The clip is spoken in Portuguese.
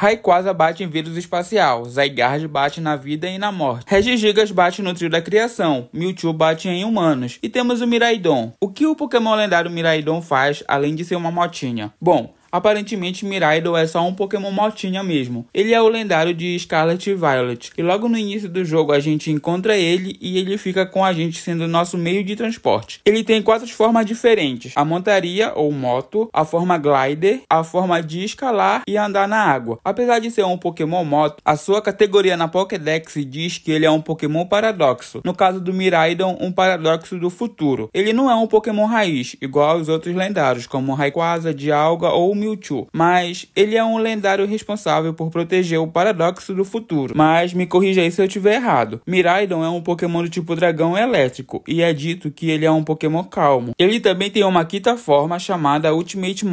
Rayquaza bate em vírus espacial, Zygarde bate na vida e na morte, Regigigas bate no trio da criação, Mewtwo bate em humanos, e temos o Miraidon. O que o Pokémon lendário Miraidon faz, além de ser uma motinha? Bom, Aparentemente, Miraidon é só um Pokémon motinha mesmo. Ele é o lendário de Scarlet Violet. E logo no início do jogo a gente encontra ele e ele fica com a gente sendo nosso meio de transporte. Ele tem quatro formas diferentes. A montaria ou moto, a forma glider, a forma de escalar e andar na água. Apesar de ser um Pokémon moto, a sua categoria na Pokédex diz que ele é um Pokémon paradoxo. No caso do Miraidon, um paradoxo do futuro. Ele não é um Pokémon raiz, igual aos outros lendários, como Rayquaza, Dialga ou Mewtwo, mas ele é um lendário responsável por proteger o paradoxo do futuro. Mas me corrija aí se eu estiver errado. Miraidon é um Pokémon do tipo dragão elétrico e é dito que ele é um Pokémon calmo. Ele também tem uma quinta forma chamada Ultimate Mode